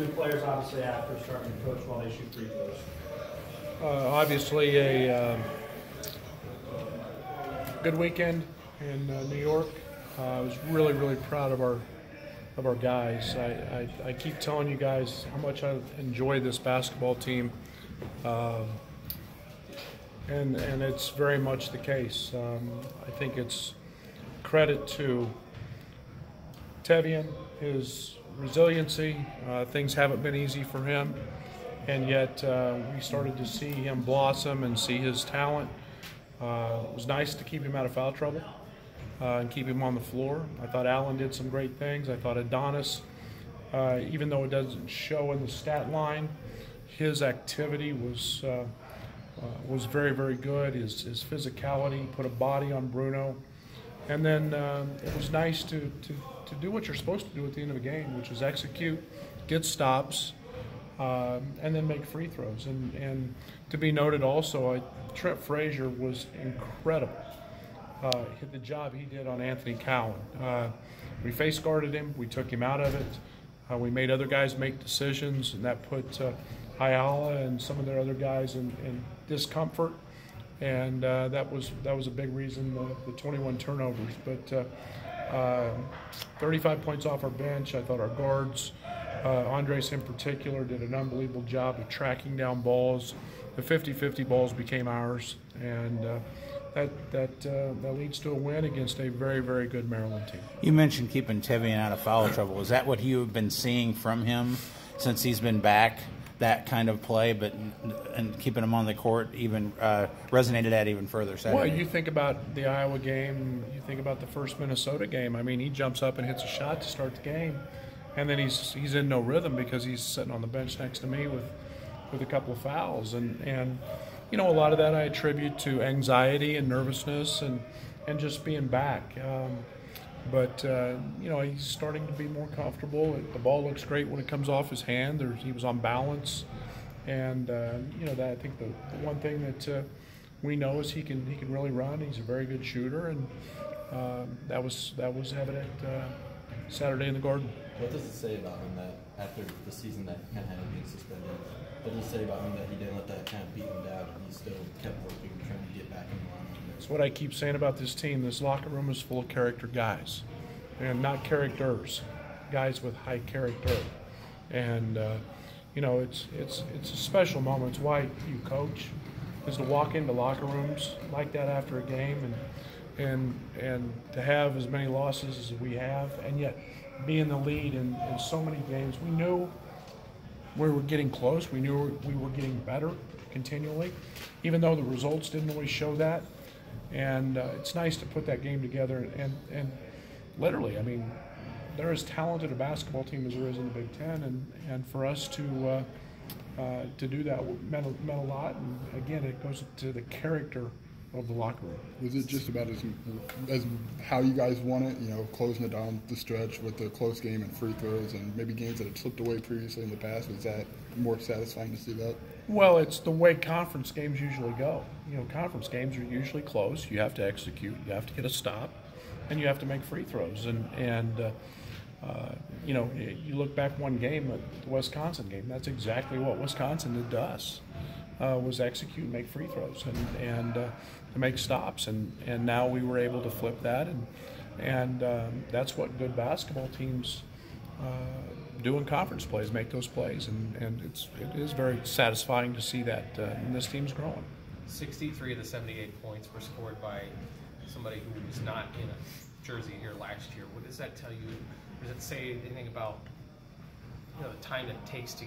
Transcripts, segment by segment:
new players obviously after starting to coach while they shoot free throws? Uh, obviously, a um, good weekend in uh, New York. Uh, I was really, really proud of our of our guys. I, I, I, keep telling you guys how much I enjoy this basketball team, um, and and it's very much the case. Um, I think it's credit to Tevian, his resiliency. Uh, things haven't been easy for him, and yet uh, we started to see him blossom and see his talent. Uh, it was nice to keep him out of foul trouble uh, and keep him on the floor. I thought Alan did some great things. I thought Adonis, uh, even though it doesn't show in the stat line, his activity was uh, was very, very good. His, his physicality put a body on Bruno. And then um, it was nice to, to, to do what you're supposed to do at the end of a game, which is execute, get stops, um, and then make free throws. And, and to be noted also, I, Trent Frazier was incredible. Uh, the job he did on Anthony Cowan. Uh, we face guarded him, we took him out of it. Uh, we made other guys make decisions, and that put uh, Ayala and some of their other guys in, in discomfort and uh, that was that was a big reason the, the 21 turnovers. But uh, uh, 35 points off our bench. I thought our guards, uh, Andres in particular, did an unbelievable job of tracking down balls. The 50-50 balls became ours, and uh, that that uh, that leads to a win against a very very good Maryland team. You mentioned keeping Tevian out of foul trouble. Is that what you've been seeing from him since he's been back? That kind of play, but and keeping him on the court even uh, resonated that even further. Saturday. Well, you think about the Iowa game, you think about the first Minnesota game. I mean, he jumps up and hits a shot to start the game, and then he's he's in no rhythm because he's sitting on the bench next to me with with a couple of fouls, and and you know a lot of that I attribute to anxiety and nervousness and and just being back. Um, but uh, you know he's starting to be more comfortable. The ball looks great when it comes off his hand. He was on balance, and uh, you know that I think the, the one thing that uh, we know is he can he can really run. He's a very good shooter, and um, that was that was evident uh, Saturday in the Garden. What does it say about him that after the season that kind of had being suspended? What does it say about him that he didn't let that kind of beat him down and he still kept working, trying to get back in line? It's what I keep saying about this team. This locker room is full of character guys, and not characters, guys with high character. And uh, you know, it's it's it's a special moment. It's why you coach, is to walk into locker rooms like that after a game, and and and to have as many losses as we have, and yet be in the lead in, in so many games. We knew we were getting close. We knew we were getting better continually, even though the results didn't always show that. And uh, it's nice to put that game together. And, and literally, I mean, they're as talented a basketball team as there is in the Big Ten. And, and for us to, uh, uh, to do that meant, meant a lot. And again, it goes to the character of the locker room. Was it just about as, as how you guys won it? You know, closing it down the stretch with the close game and free throws, and maybe games that had slipped away previously in the past. Was that more satisfying to see that? Well, it's the way conference games usually go. You know, conference games are usually close. You have to execute. You have to get a stop, and you have to make free throws. And and uh, uh, you know, you look back one game, at the Wisconsin game. That's exactly what Wisconsin did to us. Uh, was execute, and make free throws, and and uh, make stops. And and now we were able to flip that, and and um, that's what good basketball teams uh, in conference plays, make those plays, and, and it's it is very satisfying to see that uh, and this team's growing. 63 of the 78 points were scored by somebody who was not in a jersey here last year. What does that tell you? Does it say anything about you know the time it takes to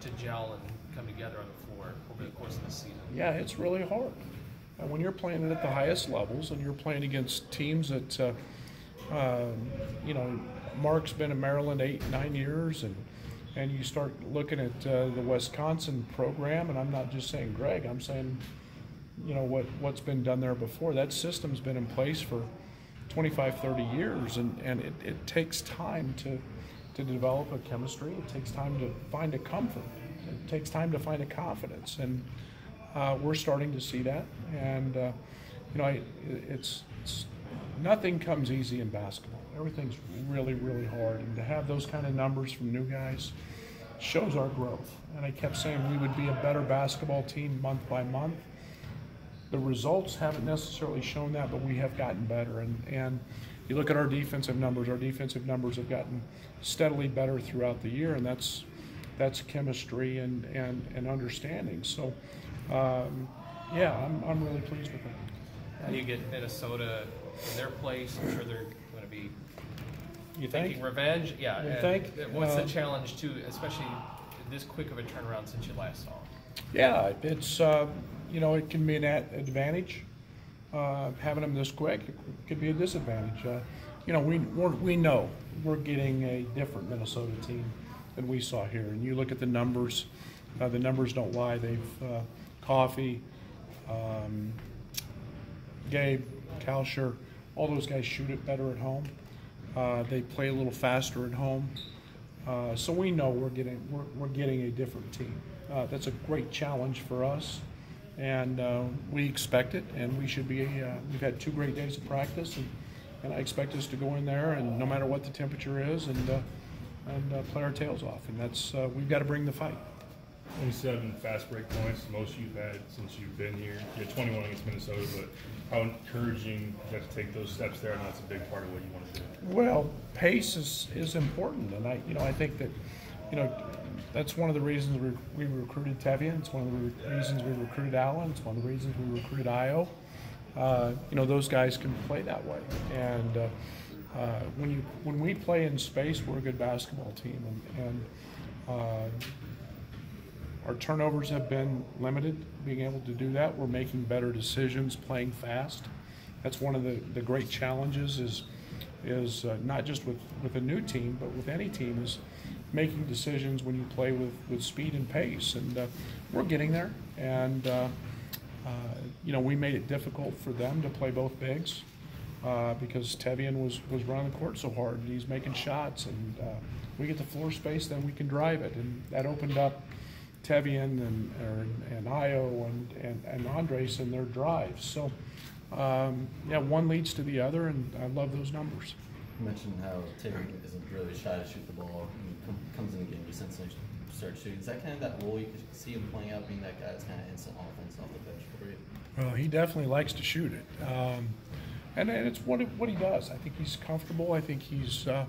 to gel and come together on the over the course of the season? Yeah, it's really hard. And when you're playing at the highest levels and you're playing against teams that, uh, um, you know, Mark's been in Maryland eight, nine years, and and you start looking at uh, the Wisconsin program, and I'm not just saying Greg, I'm saying, you know, what what's been done there before. That system's been in place for 25, 30 years, and and it, it takes time to to develop a chemistry. It takes time to find a comfort. It takes time to find a confidence, and uh, we're starting to see that. And uh, you know, I, it's, it's nothing comes easy in basketball everything's really, really hard. And to have those kind of numbers from new guys, shows our growth. And I kept saying we would be a better basketball team month by month. The results haven't necessarily shown that, but we have gotten better. And, and you look at our defensive numbers, our defensive numbers have gotten steadily better throughout the year, and that's that's chemistry and, and, and understanding. So, um, yeah, I'm, I'm really pleased with it. How do you get Minnesota in their place? I'm sure they're going to be You thinking think? revenge. Yeah. You think? What's Uh, the challenge too, especially this quick of a turnaround since you last saw? Yeah, it's, uh, you know, it can be an advantage. Uh, having them this quick it could be a disadvantage. Uh, you know, we we're, we know we're getting a different Minnesota team than we saw here. And you look at the numbers; uh, the numbers don't lie. They've uh, Coffey, um, Gabe, Kalscheur, all those guys shoot it better at home. Uh, they play a little faster at home. Uh, so we know we're getting we're, we're getting a different team. Uh, that's a great challenge for us, and uh, we expect it. And we should be. We've had two great days of practice, and, and I expect us to go in there and no matter what the temperature is, and and uh, play our tails off. And that's uh, we've got to bring the fight. 27 fast break points, most you've had since you've been here. You had 21 against Minnesota, but how encouraging you got to take those steps there, and that's a big part of what you want to do. Well, pace is, is important, and I, you know, I think that, you know, that's one of the reasons we, we recruited Tevian. It's one of the re- reasons we recruited Alan. It's one of the reasons we recruited Ayo. Uh, you know, those guys can play that way, and uh, uh, when you when we play in space, we're a good basketball team, and, and uh, our turnovers have been limited, being able to do that. We're making better decisions, playing fast. That's one of the, the great challenges is, is uh, not just with, with a new team, but with any team is making decisions when you play with, with speed and pace. And uh, we're getting there. And, uh, uh, you know, we made it difficult for them to play both bigs uh, because Tevian was, was running the court so hard. And he's making shots. And uh, we get the floor space, then we can drive it. And that opened up Tevian and, or, and Ayo and, and, and Andres in their drives. So, um, yeah, one leads to the other, and I love those numbers. You mentioned how Tatum isn't really shy to shoot the ball. He com- comes in the game just instantly starts shooting. Is that kind of that role you could see him playing out, being that guy that's kind of instant offense off the bench for you? Well, he definitely likes to shoot it, um, and, and it's what, what he does. I think he's comfortable. I think he's uh,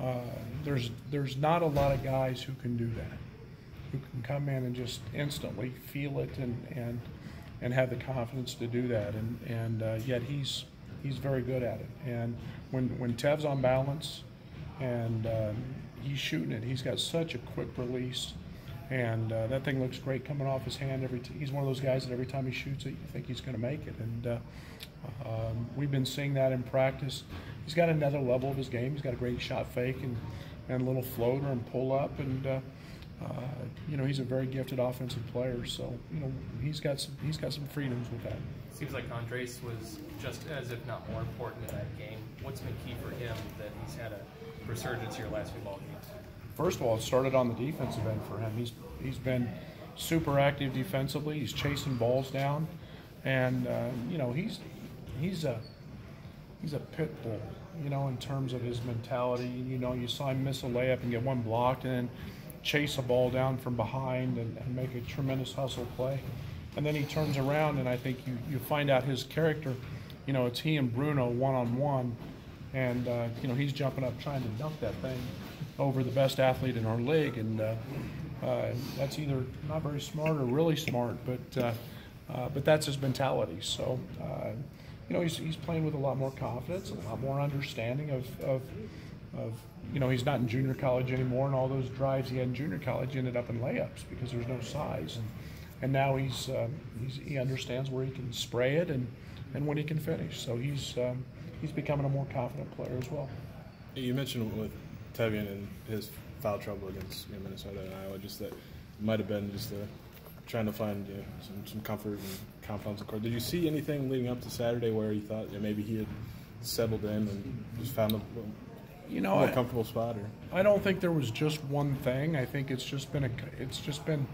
uh, there's there's not a lot of guys who can do that, who can come in and just instantly feel it and and and have the confidence to do that. And and uh, yet he's he's very good at it. And when when Tev's on balance, and um, he's shooting it, he's got such a quick release. And uh, that thing looks great coming off his hand. Every he's one of those guys that every time he shoots it, you think he's going to make it. And uh, um, we've been seeing that in practice. He's got another level of his game. He's got a great shot fake and, and a little floater and pull up. And uh, uh, you know he's a very gifted offensive player. So you know he's got some he's got some freedoms with that. Seems like Andres was just as if not more important in that game. What's been key for him that he's had a resurgence here last few ball games? First of all, it started on the defensive end for him. He's he's been super active defensively. He's chasing balls down, and uh, you know he's he's a he's a pit bull. You know, in terms of his mentality. You know, you saw him miss a layup and get one blocked, and chase a ball down from behind and, and make a tremendous hustle play. And then he turns around, and I think you, you find out his character. You know, it's he and Bruno one on one, and uh, you know he's jumping up trying to dunk that thing over the best athlete in our league, and uh, uh, that's either not very smart or really smart, but uh, uh, but that's his mentality. So uh, you know he's, he's playing with a lot more confidence, a lot more understanding of, of of you know he's not in junior college anymore, and all those drives he had in junior college ended up in layups because there's no size, and and now he's, he's he understands where he can spray it and and when he can finish. So he's um, he's becoming a more confident player as well. You mentioned with Tevian and his foul trouble against you know, Minnesota and Iowa, just that it might have been just uh, trying to find you know, some, some comfort and confidence in court. Did you see anything leading up to Saturday where you thought you know, maybe he had settled in and just found a You know, more I, comfortable spot? Or I don't think there was just one thing. I think it's just been a it's just been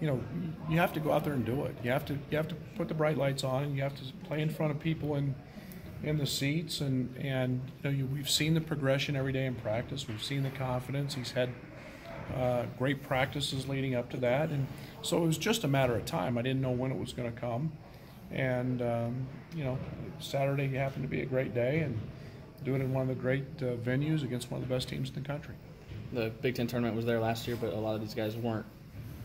you know you have to go out there and do it. You have to you have to put the bright lights on and you have to play in front of people in in the seats and and you know you, we've seen the progression every day in practice. We've seen the confidence. He's had uh, great practices leading up to that, and so it was just a matter of time. I didn't know when it was going to come, and um, you know, Saturday happened to be a great day, and doing it in one of the great uh, venues against one of the best teams in the country. The Big Ten tournament was there last year, but a lot of these guys weren't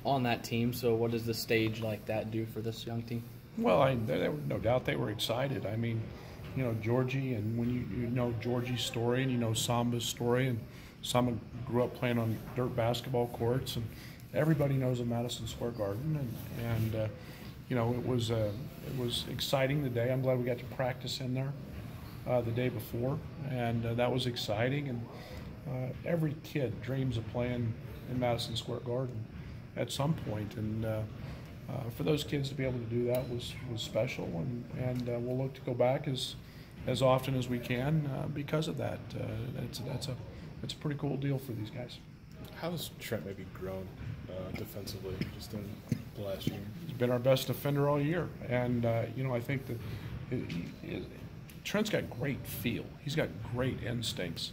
on that team. So, what does the stage like that do for this young team? Well, I, there, there were no doubt they were excited. I mean, you know, Giorgi, and when you, you know Giorgi's story and you know Samba's story, and Samba grew up playing on dirt basketball courts, and everybody knows of Madison Square Garden, and, and uh, you know, it was uh, it was exciting the day. I'm glad we got to practice in there uh, the day before, and uh, that was exciting. And uh, every kid dreams of playing in Madison Square Garden at some point, and uh, for those kids to be able to do that was was special, and and uh, we'll look to go back as as often as we can uh, because of that. Uh, that's that's a that's a pretty cool deal for these guys. How has Trent maybe grown uh, defensively just in the last year? He's been our best defender all year, and uh, you know I think that he, he, Trent's got great feel. He's got great instincts,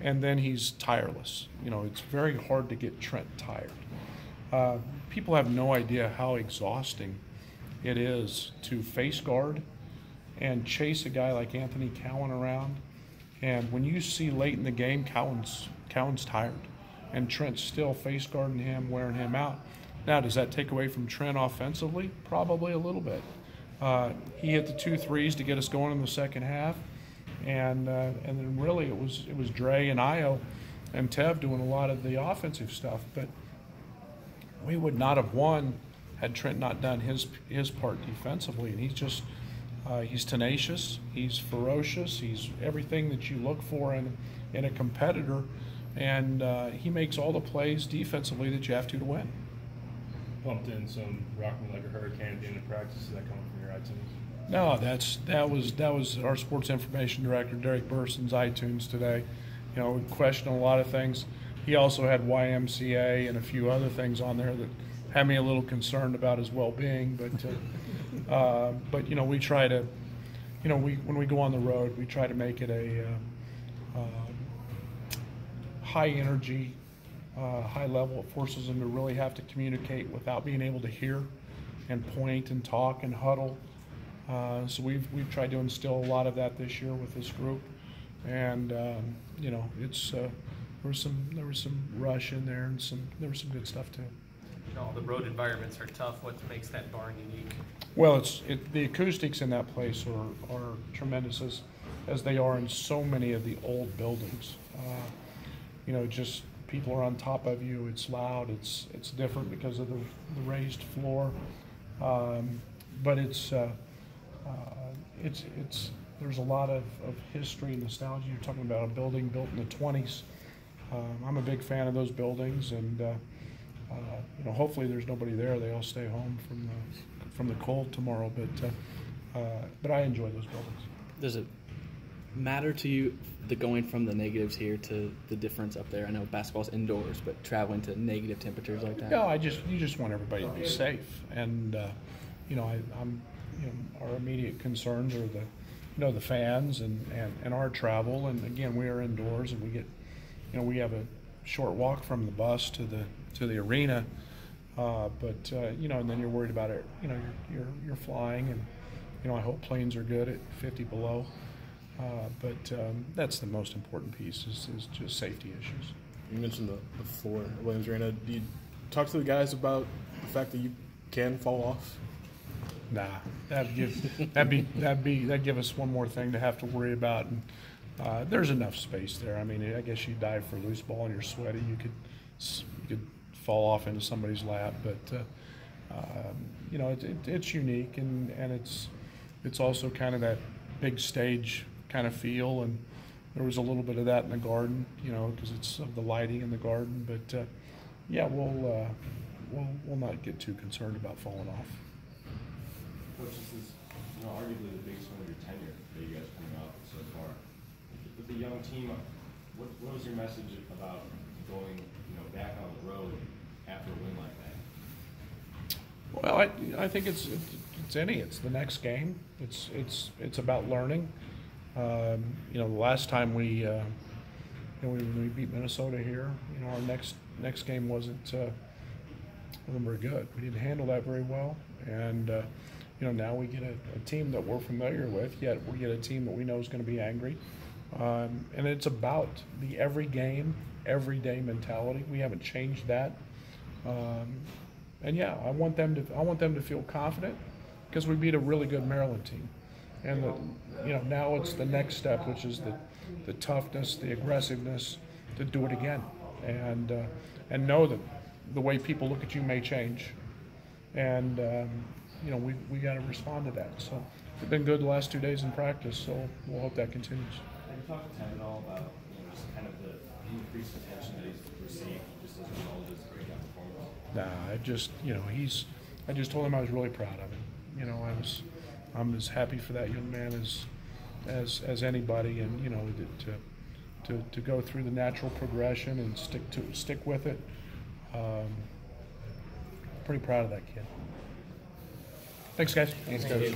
and then he's tireless. You know it's very hard to get Trent tired. Uh, people have no idea how exhausting it is to face guard and chase a guy like Anthony Cowan around. And when you see late in the game, Cowan's Cowan's tired, and Trent's still face guarding him, wearing him out. Now, does that take away from Trent offensively? Probably a little bit. Uh, he hit the two threes to get us going in the second half, and uh, and then really it was it was Dre and Ayo and Tev doing a lot of the offensive stuff, but we would not have won had Trent not done his his part defensively. And he's just uh, he's tenacious, he's ferocious, he's everything that you look for in in a competitor, and uh, he makes all the plays defensively that you have to to win. Pumped in some Rock Like a Hurricane at the end of practice. Is that coming from your iTunes? No, that's that was that was our sports information director Derek Burson's iTunes today. You know, we questioned a lot of things. He also had YMCA and a few other things on there that had me a little concerned about his well-being. But uh, uh, but you know, we try to, you know, we when we go on the road, we try to make it a uh, high energy, uh, high level. It forces them to really have to communicate without being able to hear, and point and talk and huddle. Uh, so we've we've tried to instill a lot of that this year with this group, and um, you know, it's uh, there was some there was some rush in there and some there was some good stuff too. Know, the road environments are tough. What makes that barn unique? Well, it's it, the acoustics in that place are, are tremendous as as they are in so many of the old buildings. Uh, you know, just people are on top of you. It's loud. It's it's different because of the, the raised floor, um, but it's uh, uh, it's it's there's a lot of, of history and nostalgia. You're talking about a building built in the 20s. Um, I'm a big fan of those buildings, and uh, uh, you know, hopefully there's nobody there. They all stay home from the from the cold tomorrow. But uh, uh, but I enjoy those buildings. Does it matter to you the going from the negatives here to the difference up there? I know basketball's indoors, but traveling to negative temperatures like that. No, I just you just want everybody to be safe, and uh, you know, I, I'm you know, our immediate concerns are the you know the fans and, and, and our travel, and again we are indoors and we get you know we have a short walk from the bus to the to the arena, uh, but uh, you know, and then you're worried about it. You know, you're, you're you're flying, and you know I hope planes are good at 50 below. Uh, but um, that's the most important piece is, is just safety issues. You mentioned the, the floor at Williams Arena. Do you talk to the guys about the fact that you can fall off? Nah, that'd give that'd be that'd be that'd give us one more thing to have to worry about. And uh, there's enough space there. I mean, I guess you dive for a loose ball and you're sweaty. You could you could fall off into somebody's lap, but uh, um, you know it, it, it's unique and and it's it's also kind of that big stage kind of feel and. There was a little bit of that in the garden, you know, because it's of the lighting in the garden. But uh, yeah, we'll, uh, we'll we'll not get too concerned about falling off. Coach, this is you know, arguably the biggest one of your tenure that you guys are coming out so far. With the young team, what, what was your message about going you know, back on the road after a win like that? Well, I, I think it's it's any. It's the next game. It's it's it's about learning. Um, you know, the last time we uh, when we beat Minnesota here, you know, our next next game wasn't uh, wasn't very good. We didn't handle that very well, and uh, you know now we get a, a team that we're familiar with. Yet we get a team that we know is going to be angry, um, and it's about the every game, every day mentality. We haven't changed that, um, and yeah, I want them to I want them to feel confident because we beat a really good Maryland team, and the, you know now it's the next step, which is the the toughness, the aggressiveness to do it again, and uh, and know that the way people look at you may change, and um, you know we we got to respond to that. So we've been good the last two days in practice, so we'll hope that continues. Have you talked to Ted at all about, you know, just kind of the increased attention that he's received just as a result of his breakout performance? Nah, I just you know he's. I just told him I was really proud of him. You know, I was. I'm as happy for that young man as as as anybody, and you know to to to go through the natural progression and stick to stick with it. Um, pretty proud of that kid. Thanks, guys. Thanks, coach.